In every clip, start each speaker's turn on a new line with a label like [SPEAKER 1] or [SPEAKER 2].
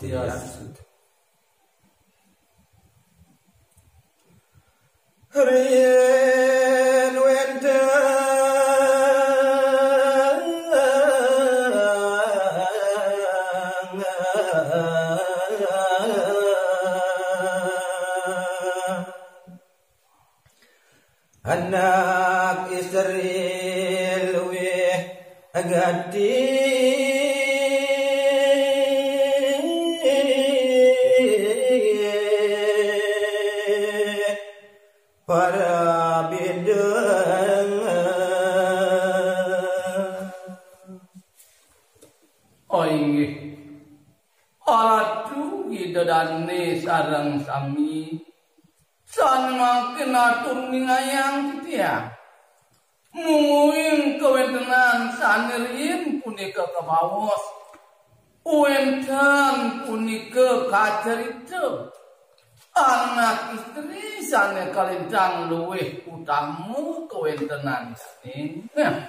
[SPEAKER 1] the
[SPEAKER 2] are Anak Israel weh agati
[SPEAKER 1] Oh inggih. Aduh idodane sareng sami. San makin atur ningayang gitu ya. Mungkin kewentenan sanirin punika kebawos. Uwenten punika kacerita. Anak istri sana kalintang luwih utamu kewentenan jane. Nah,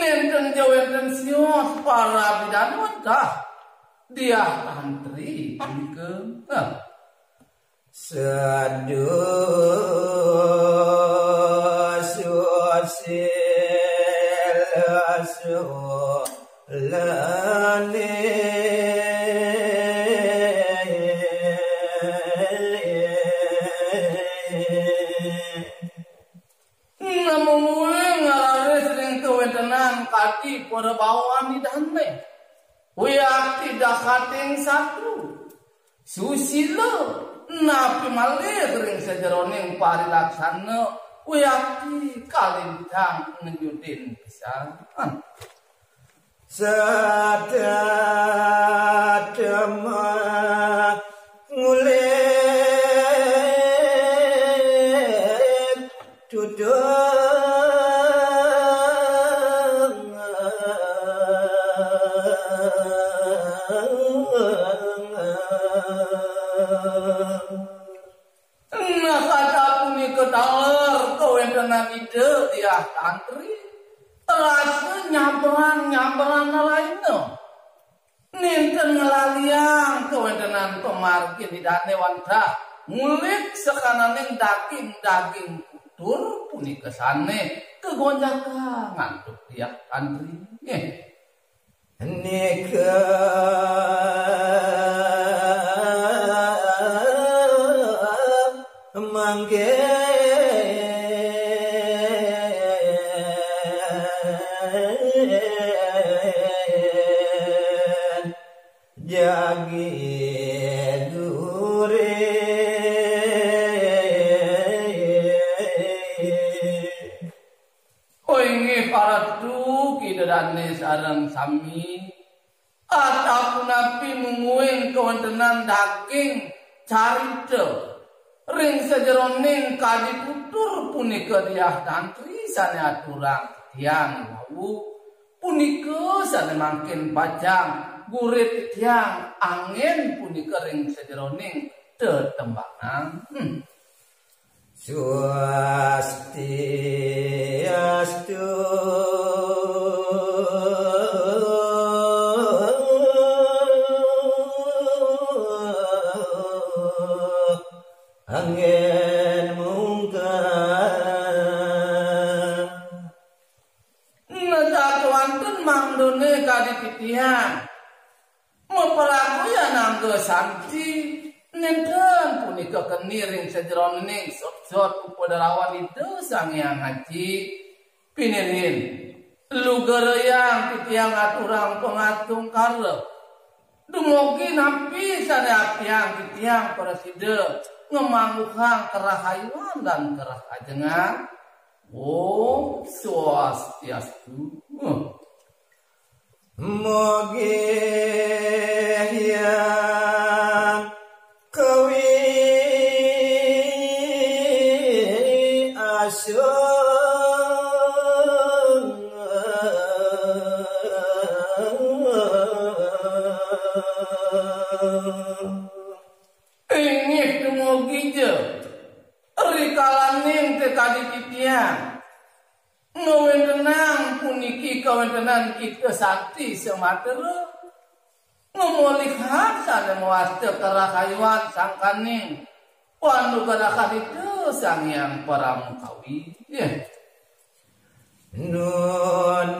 [SPEAKER 1] Nenten jawenten sios para bidanun kah? Dia tantri punika. Nah,
[SPEAKER 2] Saduh susil sulane
[SPEAKER 1] bawaani dande wiyakti dakating satu. Susilo napi maledring sejeroning parilaksana. Wiyakti kalintang nejudin pisan.
[SPEAKER 2] Sadadama
[SPEAKER 1] Nah kata punika taler kewentenan ide dia tantri. Rasa nyamperan nyamperan lainnya. Ninten ngelaliang kewentenan pemargi di dane wanta. Ngulik sekananing daging daging kutur punika sane kegonjakan ngantuk dia tantri. Nggih.
[SPEAKER 2] Manggen jagi dure
[SPEAKER 1] Oh ini para tu kita sarang sami. Ataupun nabi menguing kewentenan daging carita. Ring sejeroning kadi putur punika dia tantri sane aturang tiang wau. Punika sane makin pajang gurit tiang angin punika ring sejeroning tetembangan. Hmm.
[SPEAKER 2] Swastiastu
[SPEAKER 1] di mau pelaku ya nangge santi. Nenten punika keniring sejeron ning sok-sok itu sang yang haji. Pinirin. Lugereyang pitiang aturang pengatung karep. Dumogi nampi sana tiang pitiang presiden ngemangukang kerahayuan dan kerahajengan. Oh, swastiastu.
[SPEAKER 2] Morgan.
[SPEAKER 1] Kawentenan kita sakti sematera Ngumulihan sana mewasta kerakayuan sangkaning Wanu kerakah itu sang yang para mukawi yeah.
[SPEAKER 2] Nun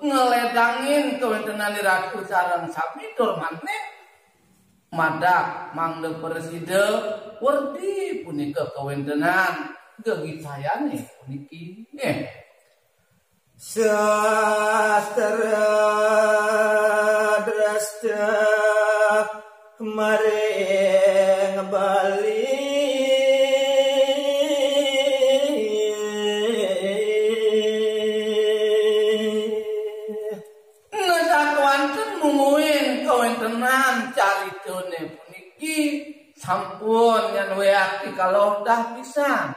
[SPEAKER 1] ngeledangin kewentenan ratu sarang sami tur maning madak mangde preside werdi punika kewentenan gegitayane puniki. Nggih.
[SPEAKER 2] Sastra drasta kemarin Bali
[SPEAKER 1] mumuin kewentenan caritone puniki sampun yang weaki kalau dah bisa.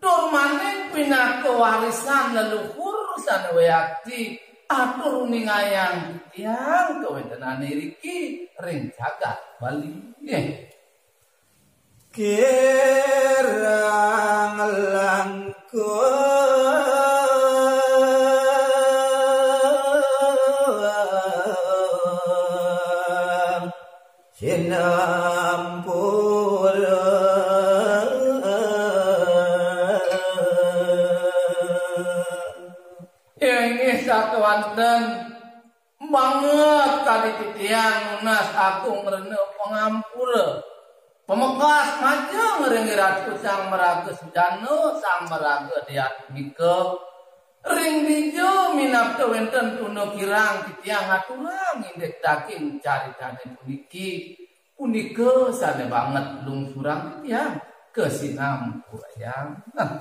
[SPEAKER 1] Maning pinaka warisan leluhur sana weakti atur ningayang tiang kewentenan riki ring jagat Bali nggih
[SPEAKER 2] kirang langkung sinampura
[SPEAKER 1] Ya ini satu wonten banget kali titian nunas aku merene pengampura. Pemekas maju ngeringi ratu sang meraga sejano sang meraga diat mika. Ring dijo minap wenten tuno kirang titiang aturang indek daking cari tane puniki. Punika sane banget lungsurang titiang kesinam kurayang. Nah,